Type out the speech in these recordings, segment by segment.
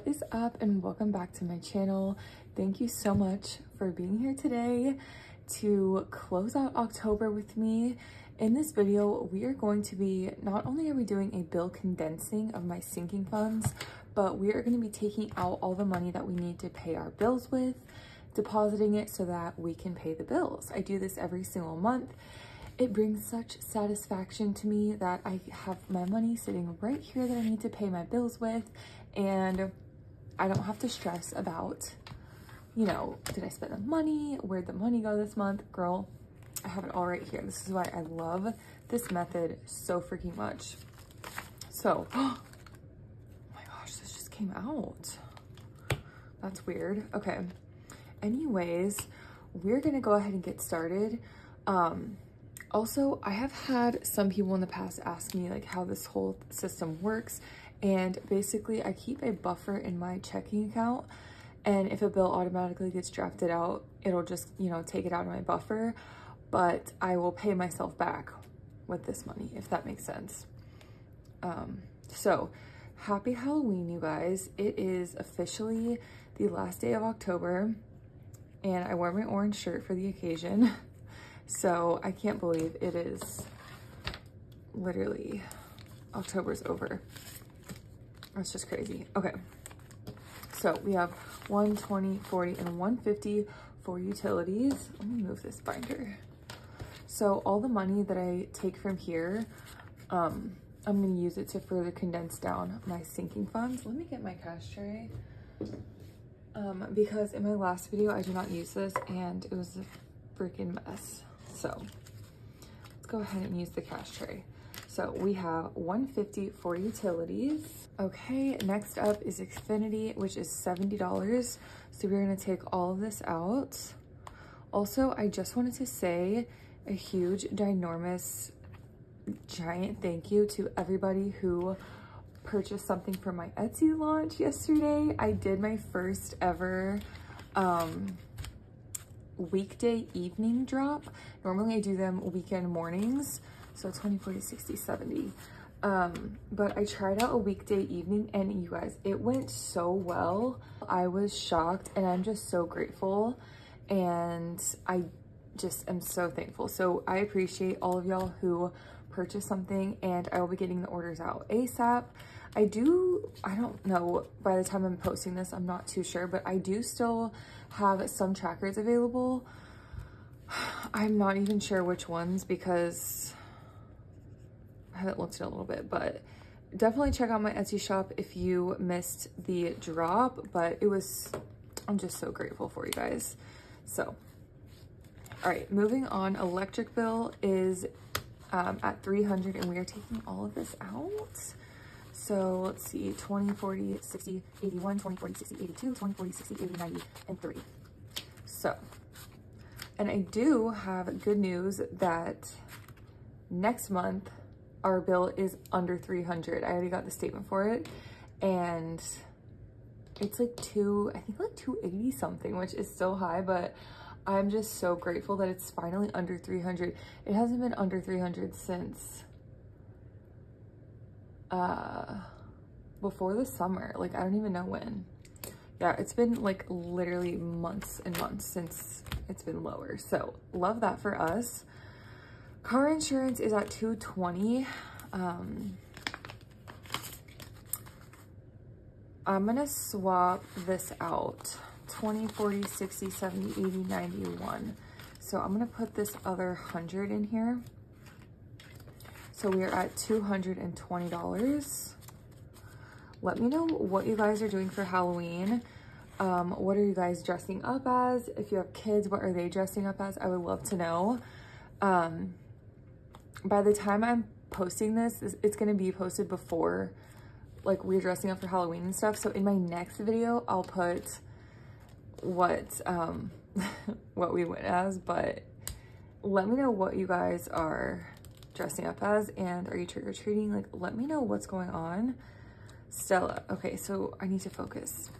what is up and welcome back to my channel. Thank you so much for being here today to close out october with me. In this video we are going to be not only are we doing a bill condensing of my sinking funds but we are going to be taking out all the money that we need to pay our bills with depositing it so that we can pay the bills. I do this every single month. It brings such satisfaction to me that I have my money sitting right here that I need to pay my bills with and I don't have to stress about, you know, did I spend the money? Where'd the money go this month? Girl, I have it all right here. This is why I love this method so freaking much. So, oh my gosh, this just came out. That's weird. Okay. Anyways, we're gonna go ahead and get started. Um, also, I have had some people in the past ask me like how this whole system works. And basically I keep a buffer in my checking account. And if a bill automatically gets drafted out, it'll just, you know, take it out of my buffer. But I will pay myself back with this money, if that makes sense. Um, so happy Halloween, you guys. It is officially the last day of October and I wore my orange shirt for the occasion. So I can't believe it is literally October's over. That's just crazy. Okay. So we have 120, 40, and 150 for utilities. Let me move this binder. So all the money that I take from here, um, I'm going to use it to further condense down my sinking funds. Let me get my cash tray. Um, because in my last video, I did not use this and it was a freaking mess. So let's go ahead and use the cash tray. So we have 150 for utilities. Okay, next up is Xfinity, which is $70. So we're gonna take all of this out. Also, I just wanted to say a huge, ginormous, giant thank you to everybody who purchased something from my Etsy launch yesterday. I did my first ever um, weekday evening drop. Normally I do them weekend mornings. So 20, 40, 60, 70. Um, but I tried out a weekday evening and you guys, it went so well. I was shocked and I'm just so grateful. And I just am so thankful. So I appreciate all of y'all who purchased something and I will be getting the orders out ASAP. I do, I don't know, by the time I'm posting this, I'm not too sure, but I do still have some trackers available. I'm not even sure which ones because I haven't looked in a little bit, but definitely check out my Etsy shop if you missed the drop, but it was, I'm just so grateful for you guys. So, all right, moving on, electric bill is um, at 300 and we are taking all of this out. So let's see, 20, 40, 60, 81, 20, 40, 60, 82, 20, 40, 60, 80, 90, and 3. So, and I do have good news that next month our bill is under 300. I already got the statement for it and it's like two, I think like 280 something, which is still high, but I'm just so grateful that it's finally under 300. It hasn't been under 300 since uh, before the summer. Like, I don't even know when. Yeah, it's been like literally months and months since it's been lower. So love that for us. Car insurance is at 220. Um, I'm gonna swap this out. 20, 40, 60, 70, 80, 91. So I'm gonna put this other 100 in here. So we are at $220. Let me know what you guys are doing for Halloween. Um, what are you guys dressing up as? If you have kids, what are they dressing up as? I would love to know. Um, by the time I'm posting this, it's going to be posted before like we're dressing up for Halloween and stuff. So in my next video, I'll put what, um, what we went as, but let me know what you guys are dressing up as and are you trick-or-treating? Like, let me know what's going on. Stella. Okay, so I need to focus.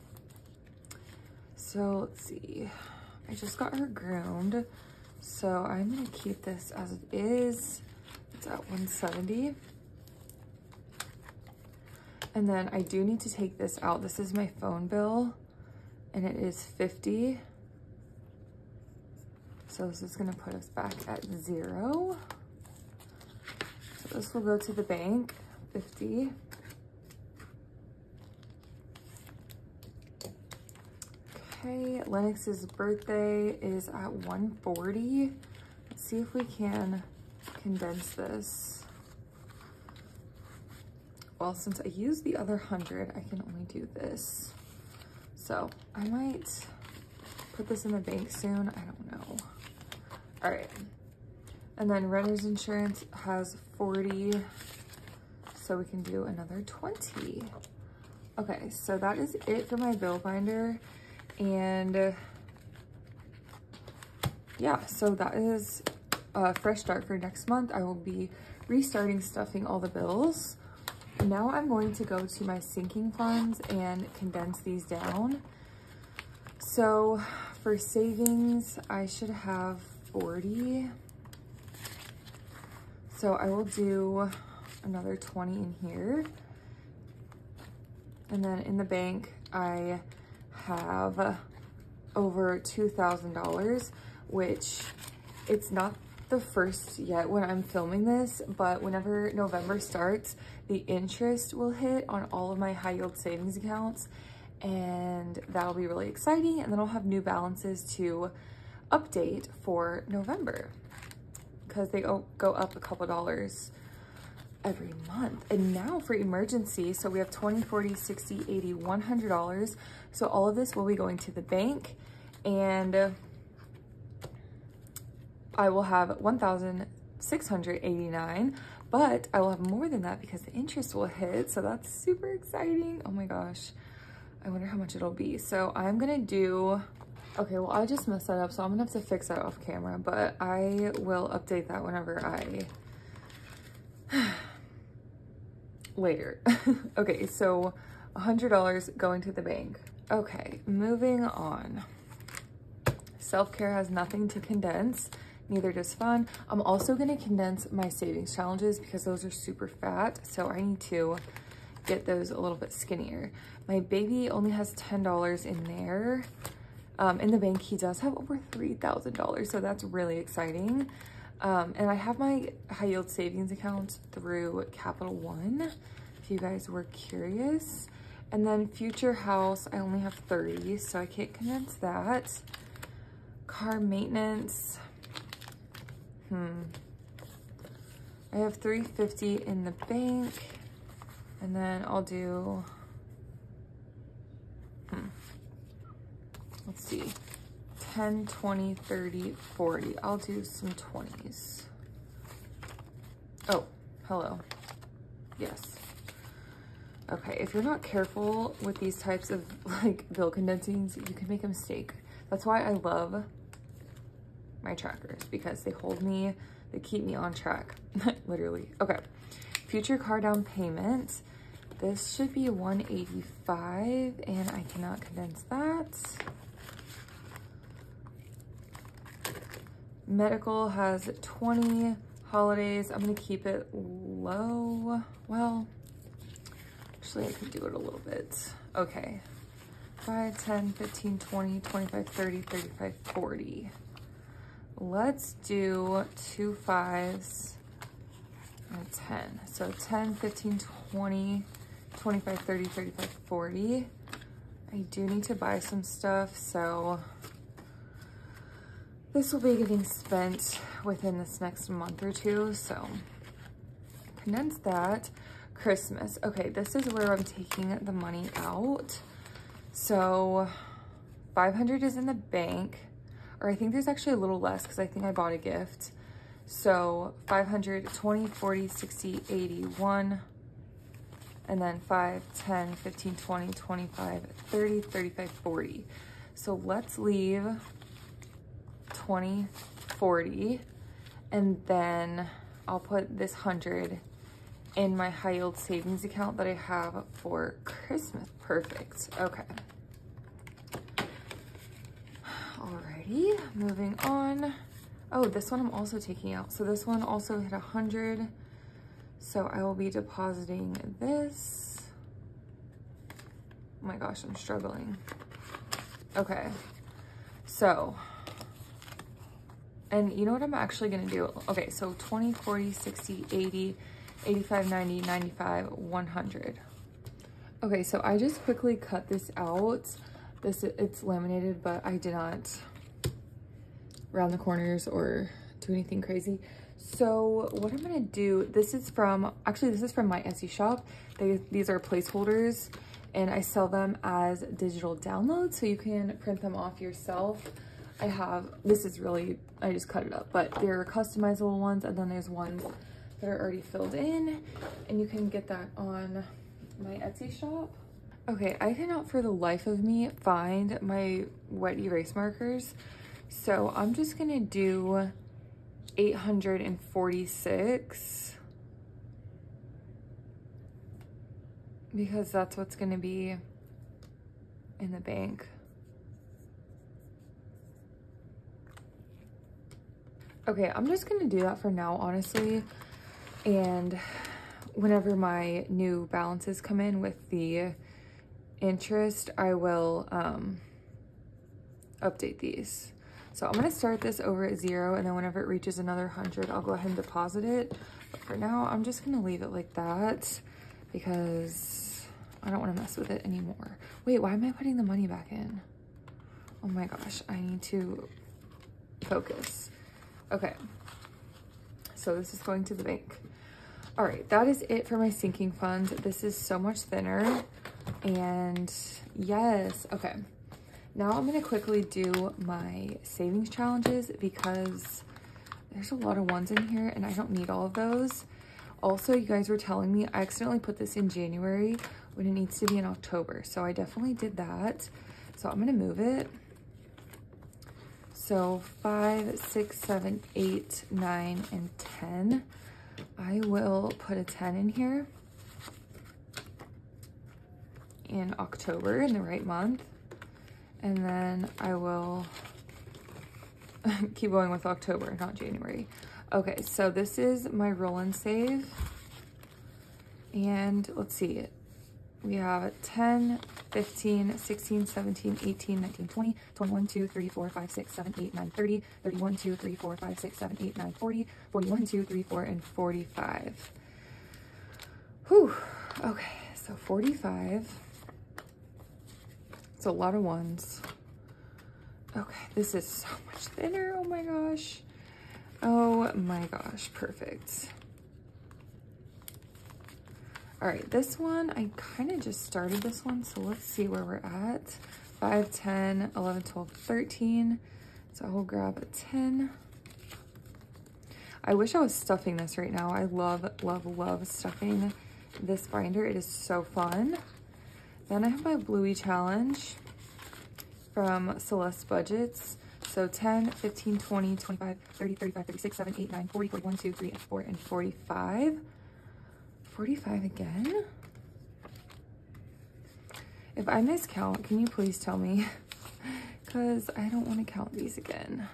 So let's see. I just got her groomed. So I'm gonna keep this as it is. It's at 170. And then I do need to take this out. This is my phone bill and it is 50. So this is gonna put us back at zero. So this will go to the bank, 50. Okay, Lennox's birthday is at 140. Let's see if we can condense this. Well, since I used the other 100, I can only do this. So I might put this in the bank soon. I don't know. All right. And then renter's insurance has 40. So we can do another 20. Okay, so that is it for my bill binder. And yeah, so that is a fresh start for next month. I will be restarting stuffing all the bills. Now I'm going to go to my sinking funds and condense these down. So for savings, I should have 40. So I will do another 20 in here. And then in the bank, I have over $2,000, which it's not the first yet when I'm filming this, but whenever November starts, the interest will hit on all of my high yield savings accounts and that'll be really exciting. And then I'll have new balances to update for November because they go up a couple dollars every month. And now for emergency, so we have 20, 40, 60, 80, $100. So all of this will be going to the bank and I will have 1,689, but I will have more than that because the interest will hit. So that's super exciting. Oh my gosh. I wonder how much it'll be. So I'm gonna do, okay, well, I just messed that up. So I'm gonna have to fix that off camera, but I will update that whenever I, later. okay, so $100 going to the bank. Okay, moving on. Self-care has nothing to condense neither does fun. I'm also gonna condense my savings challenges because those are super fat. So I need to get those a little bit skinnier. My baby only has $10 in there. Um, in the bank, he does have over $3,000. So that's really exciting. Um, and I have my high yield savings account through Capital One, if you guys were curious. And then future house, I only have 30, so I can't condense that. Car maintenance, Hmm. I have 350 in the bank. And then I'll do, hmm. Let's see. 10, 20, 30, 40. I'll do some 20s. Oh, hello. Yes. Okay, if you're not careful with these types of like bill condensings, you can make a mistake. That's why I love my trackers because they hold me, they keep me on track, literally. Okay, future car down payment. This should be 185 and I cannot condense that. Medical has 20 holidays. I'm gonna keep it low. Well, actually I could do it a little bit. Okay, 5, 10, 15, 20, 25, 30, 35, 40. Let's do two fives and 10. So 10, 15, 20, 25, 30, 35, 40. I do need to buy some stuff, so this will be getting spent within this next month or two, so condense that. Christmas. Okay, this is where I'm taking the money out. So 500 is in the bank or I think there's actually a little less because I think I bought a gift. So 500, 20, 40, 60, 81, and then 5, 10, 15, 20, 25, 30, 35, 40. So let's leave 20, 40, and then I'll put this 100 in my high yield savings account that I have for Christmas. Perfect. Okay. Alrighty, moving on. Oh, this one I'm also taking out. So this one also hit 100. So I will be depositing this. Oh my gosh, I'm struggling. Okay, so, and you know what I'm actually gonna do? Okay, so 20, 40, 60, 80, 85, 90, 95, 100. Okay, so I just quickly cut this out. This It's laminated, but I did not round the corners or do anything crazy. So what I'm gonna do, this is from, actually this is from my Etsy shop. They, these are placeholders and I sell them as digital downloads so you can print them off yourself. I have, this is really, I just cut it up, but there are customizable ones and then there's ones that are already filled in and you can get that on my Etsy shop. Okay, I cannot uh, for the life of me find my wet erase markers. So I'm just gonna do 846 because that's what's to be in the bank. Okay, I'm just to do that for now, honestly. And whenever my new balances come in with the interest, I will um, update these. So I'm gonna start this over at zero and then whenever it reaches another 100, I'll go ahead and deposit it. But for now, I'm just gonna leave it like that because I don't wanna mess with it anymore. Wait, why am I putting the money back in? Oh my gosh, I need to focus. Okay, so this is going to the bank. All right, that is it for my sinking fund. This is so much thinner and yes, okay. Now I'm gonna quickly do my savings challenges because there's a lot of ones in here and I don't need all of those. Also, you guys were telling me I accidentally put this in January when it needs to be in October. So I definitely did that. So I'm gonna move it. So five, six, seven, eight, nine, and 10. I will put a 10 in here in October in the right month and then I will keep going with October, not January. Okay, so this is my roll and save. And let's see, we have 10, 15, 16, 17, 18, 19, 20, 21, 2, 3, 4, 5, 6, 7, 8, 9, 30, 31, 2, 3, 4, 5, 6, 7, 8, 9, 40, 41, 2, 3, 4, and 45. Whew, okay, so 45. It's a lot of ones. Okay, this is so much thinner. Oh my gosh. Oh my gosh, perfect. All right, this one, I kind of just started this one, so let's see where we're at. 5, 10, 11, 12, 13. So I will grab a 10. I wish I was stuffing this right now. I love, love, love stuffing this binder. It is so fun. Then I have my Bluey Challenge from Celeste Budgets. So 10, 15, 20, 25, 30, 35, 36, 7, 8, 9, 40, 41, 2, 3, 4, and 45. 45 again? If I miscount, can you please tell me? Because I don't want to count these again.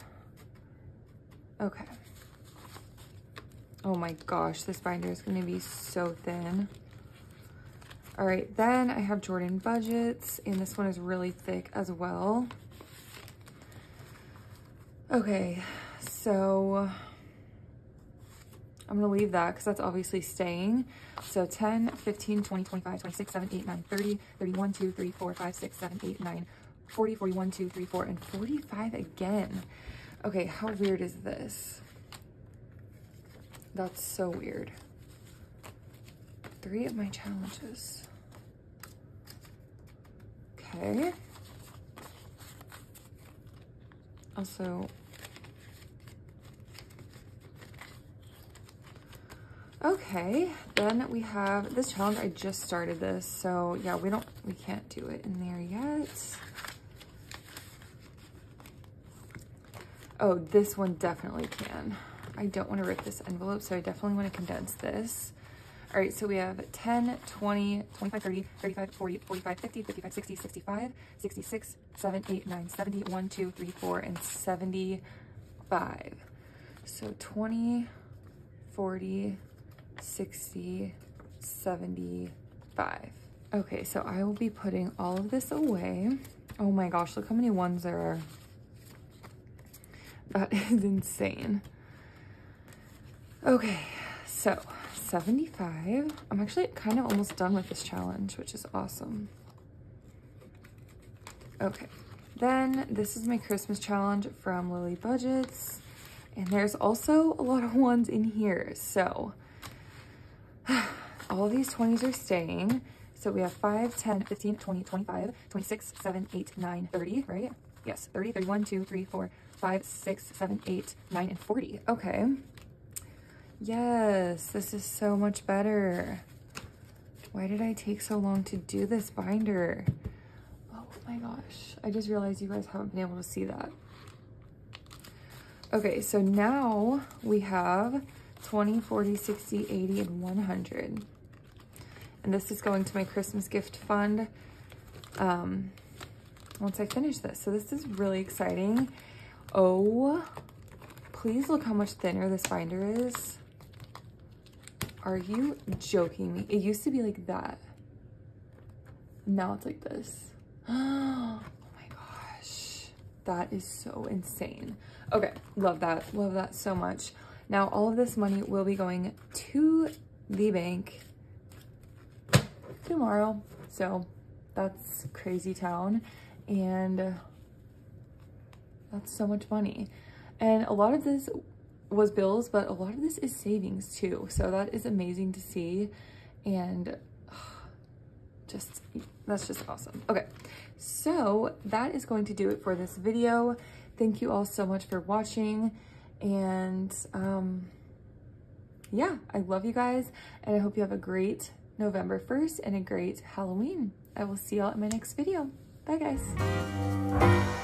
Okay. Oh my gosh, this binder is going to be so thin. All right, then I have Jordan Budgets, and this one is really thick as well. Okay, so I'm gonna leave that because that's obviously staying. So 10, 15, 20, 25, 26, 7, 8, 9, 30, 31, 2, 3, 4, 5, 6, 7, 8, 9, 40, 41, 2, 3, 4, and 45 again. Okay, how weird is this? That's so weird three of my challenges. Okay. Also, okay, then we have this challenge. I just started this, so yeah, we don't, we can't do it in there yet. Oh, this one definitely can. I don't want to rip this envelope, so I definitely want to condense this. All right, so we have 10, 20, 25, 30, 35, 40, 45, 50, 55, 60, 65, 66, 7, 8, 9, 70, 1, 2, 3, 4, and 75. So 20, 40, 60, 75. Okay, so I will be putting all of this away. Oh my gosh, look how many ones there are. That is insane. Okay, so 75. I'm actually kind of almost done with this challenge, which is awesome. Okay, then this is my Christmas challenge from Lily Budgets. And there's also a lot of ones in here. So all these 20s are staying. So we have 5, 10, 15, 20, 25, 26, 7, 8, 9, 30, right? Yes, 30, 31, 2, 3, 4, 5, 6, 7, 8, 9, and 40. Okay. Yes, this is so much better. Why did I take so long to do this binder? Oh my gosh. I just realized you guys haven't been able to see that. Okay, so now we have 20, 40, 60, 80, and 100. And this is going to my Christmas gift fund um, once I finish this. So this is really exciting. Oh, please look how much thinner this binder is. Are you joking me? It used to be like that. Now it's like this. Oh my gosh. That is so insane. Okay, love that. Love that so much. Now all of this money will be going to the bank tomorrow. So that's crazy town. And that's so much money. And a lot of this was bills, but a lot of this is savings too. So that is amazing to see. And just, that's just awesome. Okay, so that is going to do it for this video. Thank you all so much for watching. And um, yeah, I love you guys. And I hope you have a great November 1st and a great Halloween. I will see y'all in my next video. Bye guys.